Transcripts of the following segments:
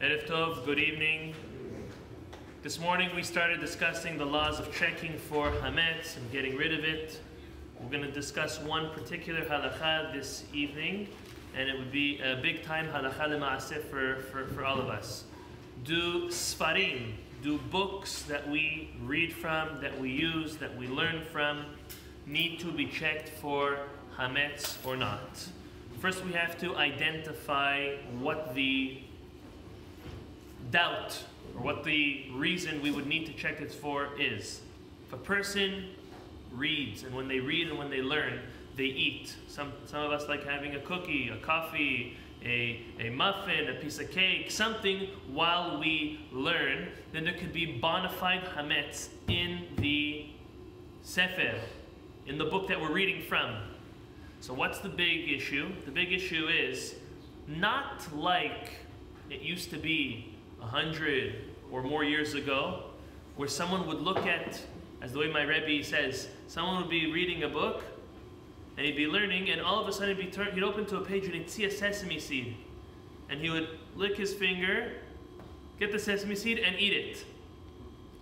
Erev Tov, good evening. This morning we started discussing the laws of checking for hametz and getting rid of it. We're going to discuss one particular halacha this evening, and it would be a big time halacha lema'aseh for, for, for all of us. Do sfarim, do books that we read from, that we use, that we learn from, need to be checked for hametz or not? First, we have to identify what the doubt or what the reason we would need to check it for is. If a person reads, and when they read and when they learn, they eat. Some, some of us like having a cookie, a coffee, a, a muffin, a piece of cake, something while we learn, then there could be bona fide hametz in the sefer, in the book that we're reading from. So what's the big issue? The big issue is not like it used to be a hundred or more years ago, where someone would look at, as the way my Rebbe says, someone would be reading a book and he'd be learning, and all of a sudden he'd, be turn, he'd open to a page and he'd see a sesame seed. And he would lick his finger, get the sesame seed, and eat it.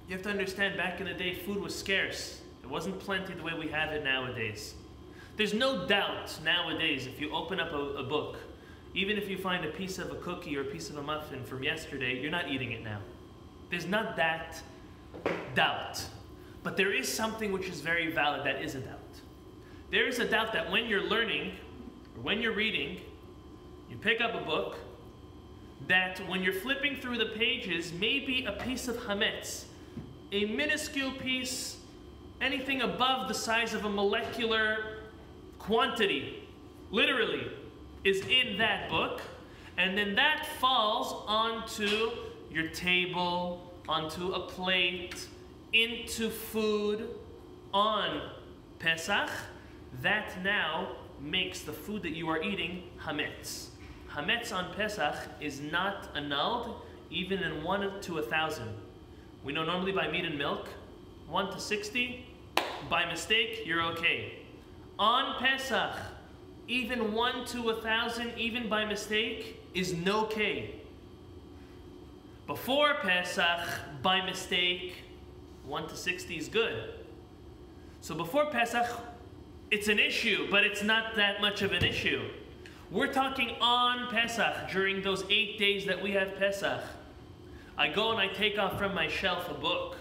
You have to understand, back in the day, food was scarce. It wasn't plenty the way we have it nowadays. There's no doubt nowadays, if you open up a, a book, even if you find a piece of a cookie or a piece of a muffin from yesterday, you're not eating it now. There's not that doubt. But there is something which is very valid that is a doubt. There is a doubt that when you're learning, or when you're reading, you pick up a book, that when you're flipping through the pages, maybe a piece of hametz, a minuscule piece, anything above the size of a molecular quantity, literally, is in that book, and then that falls onto your table, onto a plate, into food on Pesach, that now makes the food that you are eating hametz. Hametz on Pesach is not annulled even in 1 to a 1,000. We know normally by meat and milk, 1 to 60, by mistake, you're okay. On Pesach, even 1 to a 1,000, even by mistake, is no K. Before Pesach, by mistake, 1 to 60 is good. So before Pesach, it's an issue, but it's not that much of an issue. We're talking on Pesach, during those eight days that we have Pesach. I go and I take off from my shelf a book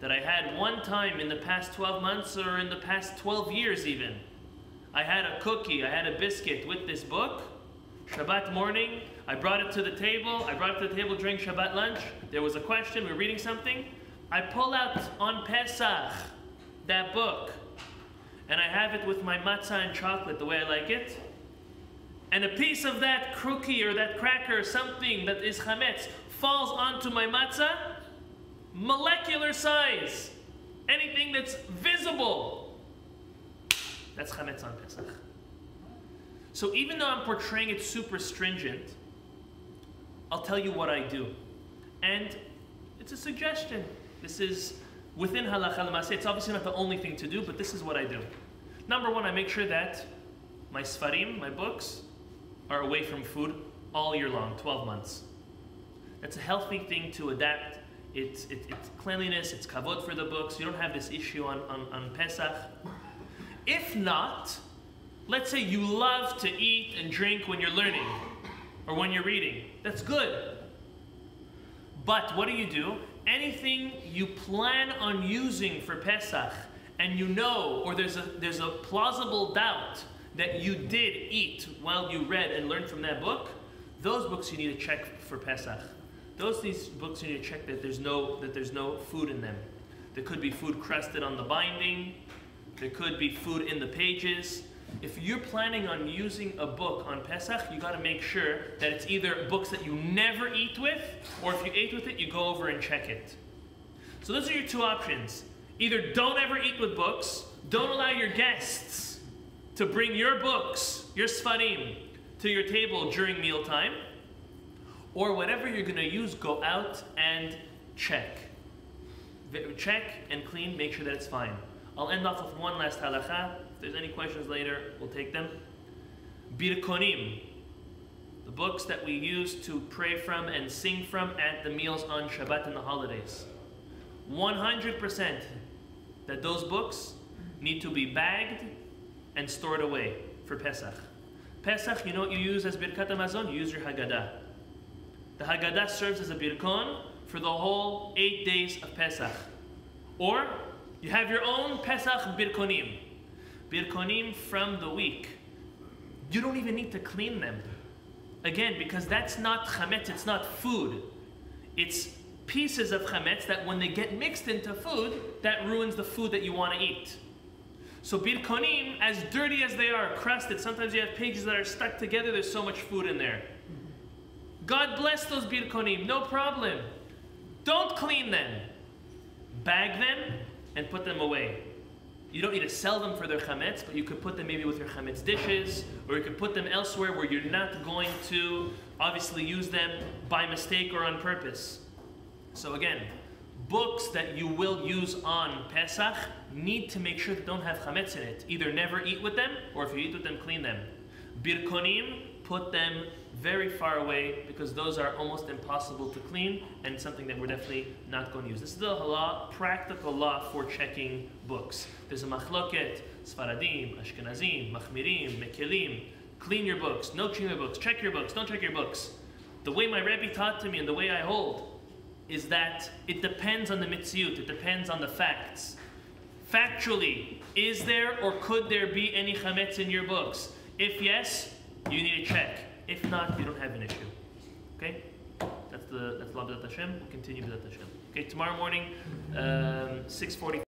that I had one time in the past 12 months or in the past 12 years even. I had a cookie, I had a biscuit with this book. Shabbat morning, I brought it to the table. I brought it to the table during Shabbat lunch. There was a question, we were reading something. I pull out on Pesach that book and I have it with my matzah and chocolate the way I like it. And a piece of that cookie or that cracker or something that is chametz falls onto my matzah, molecular size, anything that's visible, that's chametz on Pesach. So even though I'm portraying it super stringent, I'll tell you what I do. And it's a suggestion. This is within halacha l'maseh. It's obviously not the only thing to do, but this is what I do. Number one, I make sure that my sfarim, my books, are away from food all year long, 12 months. That's a healthy thing to adapt. It's, it, it's cleanliness, it's kavod for the books. You don't have this issue on, on, on Pesach. If not, let's say you love to eat and drink when you're learning or when you're reading. That's good. But what do you do? Anything you plan on using for Pesach and you know, or there's a, there's a plausible doubt that you did eat while you read and learned from that book, those books you need to check for Pesach. Those these books you need to check that there's no that there's no food in them. There could be food crusted on the binding. There could be food in the pages. If you're planning on using a book on Pesach, you got to make sure that it's either books that you never eat with, or if you ate with it, you go over and check it. So those are your two options. Either don't ever eat with books, don't allow your guests to bring your books, your sfarim, to your table during mealtime, or whatever you're going to use, go out and check. Check and clean, make sure that it's fine. I'll end off with one last halacha. If there's any questions later, we'll take them. Birkonim. The books that we use to pray from and sing from at the meals on Shabbat and the holidays. 100% that those books need to be bagged and stored away for Pesach. Pesach, you know what you use as Birkat Hamazon? You use your Haggadah. The Haggadah serves as a Birkon for the whole eight days of Pesach. Or you have your own Pesach Birkonim. Birkonim from the week. You don't even need to clean them. Again, because that's not chametz, it's not food. It's pieces of chametz that when they get mixed into food, that ruins the food that you want to eat. So birkonim, as dirty as they are, crusted, sometimes you have pages that are stuck together, there's so much food in there. God bless those birkonim, no problem. Don't clean them. Bag them and put them away. You don't need to sell them for their chametz, but you could put them maybe with your chametz dishes, or you could put them elsewhere where you're not going to obviously use them by mistake or on purpose. So again, books that you will use on Pesach need to make sure they don't have chametz in it. Either never eat with them, or if you eat with them, clean them. Birkonim, put them very far away because those are almost impossible to clean and something that we're definitely not going to use. This is the law, practical law for checking books. There's a machloket, Sfaradim, Ashkenazim, Machmirim, Mekilim. Clean your books, no clean your books, check your books, don't check your books. The way my Rebbe taught to me and the way I hold is that it depends on the metziut, it depends on the facts. Factually, is there or could there be any chametz in your books? If yes, you need to check. If not, you don't have an issue. Okay? That's the that's the Hashem. We'll continue with Hashem. Okay, tomorrow morning, um, 6:40.